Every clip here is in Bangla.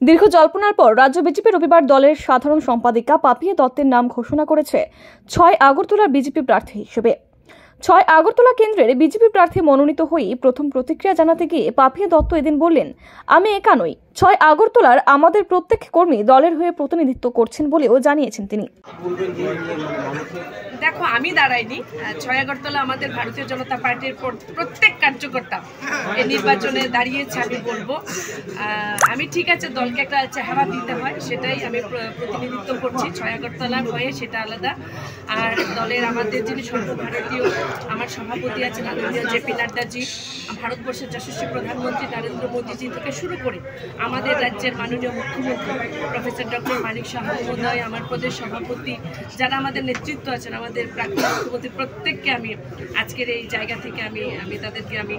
দীর্ঘ জল্পনার পর রাজ্য বিজেপি রবিবার দলের সাধারণ সম্পাদিকা পাপিয়ে দত্তের নাম ঘোষণা করেছে ছয় আগরতলার বিজেপি প্রার্থী হিসেবে। ছয় আগরতলা কেন্দ্রের বিজেপি প্রার্থী মনোনীত হয়েই প্রথম প্রতিক্রিয়া জানাতে গিয়ে পাপিয়ে দত্ত এদিন বললেন, আমি একা নই। ছয় আগরতলার আমাদের প্রত্যেক কর্মী দলের হয়ে প্রতিনিধিত্ব করছেন বলেও জানিয়েছেন তিনি। দেখো, আমি দাঁড়াইনি। ছয় আগরতলা আমাদের ভারতীয় জনতা পার্টির প্র- প্রত্যেক কার্যকর্তা এই নির্বাচনে দাঁড়িয়েছে, আমি বলব। আমি ঠিক আছে, দলকে একটা চেহারা দিতে হয়, সেটাই আমি প্রতিনিধিত্ব করছি। ছয় আগরতলার হয়ে সেটা আলাদা। আর দলের আমাদের যিনি সর্বভারতীয়, আমার সভাপতি আছেন আদরণীয় জেপি নাড্ডাজি ভারতবর্ষের যশস্বী প্রধানমন্ত্রী নরেন্দ্র মোদীজি থেকে শুরু করে আমাদের রাজ্যের মাননীয় মুখ্যমন্ত্রী প্রফেসর ডক্টর মানিক মহোদয়, আমার প্রদেশ সভাপতি, যারা আমাদের নেতৃত্ব আছেন, আমাদের প্রাক্তন মুখ্যমন্ত্রী, প্রত্যেককে আমি আজকের এই জায়গা থেকে আমি আমি তাদেরকে আমি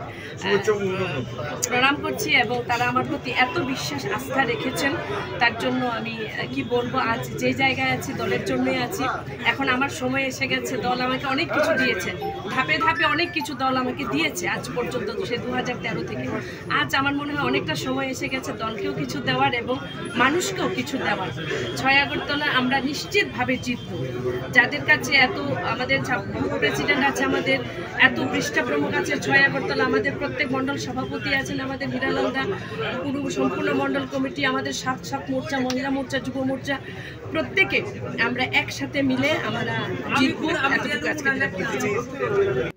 প্রণাম করছি এবং তারা আমার প্রতি এত বিশ্বাস, আস্থা রেখেছেন। তার জন্য আমি কি বলব, আজ যে জায়গায় আছি, দলের জন্যই আছি। এখন আমার সময় এসে গেছে, দল আমাকে অনেক কিছু দিয়েছে। ধাপে ধাপে অনেক কিছু দল আমাকে দিয়েছে, আজ পর্যন্ত সে দু হাজার তেরো থেকে। আজ আমার মনে হয় অনেকটা সময় এসে গেছে দলকেও কিছু দেওয়ার এবং মানুষকেও কিছু দেওয়ার ছয় আগরতলা আমরা নিশ্চিতভাবে জিতব যাদের কাছে এত আমাদের প্রেসিডেন্ট আছে, আমাদের এত পৃষ্ঠা প্রমুখ আছে, ছয় আগরতলা আমাদের প্রত্যেক মণ্ডল সভাপতি আছেন, আমাদের হিরালন্দা পুরো সম্পূর্ণ মণ্ডল কমিটি, আমাদের সাত সাত মোর্চা, মহিলা মোর্চা, যুব মোর্চা, প্রত্যেকে আমরা একসাথে মিলে আমরা।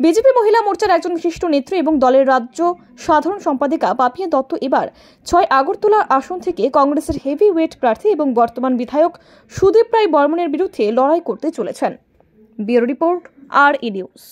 বিজেপি মহিলা মোর্চার একজন বিশিষ্ট নেত্রী এবং দলের রাজ্য সাধারণ সম্পাদিকা পাপিয়া দত্ত এবার ছয় আগরতলা আসন থেকে কংগ্রেসের হেভি ওয়েট প্রার্থী এবং বর্তমান বিধায়ক সুদীপ রায় বর্মনের বিরুদ্ধে লড়াই করতে চলেছেন। ব্যুরো রিপোর্ট আর ই নিউজ